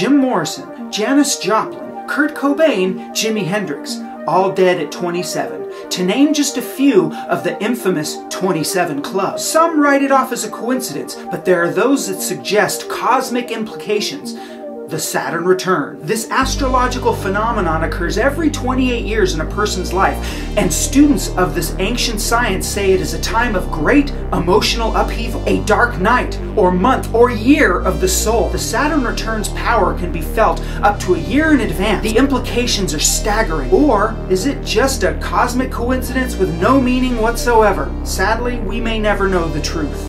Jim Morrison, Janis Joplin, Kurt Cobain, Jimi Hendrix, all dead at 27, to name just a few of the infamous 27 Club. Some write it off as a coincidence, but there are those that suggest cosmic implications the Saturn return. This astrological phenomenon occurs every 28 years in a person's life, and students of this ancient science say it is a time of great emotional upheaval, a dark night, or month, or year of the soul. The Saturn return's power can be felt up to a year in advance. The implications are staggering. Or is it just a cosmic coincidence with no meaning whatsoever? Sadly, we may never know the truth.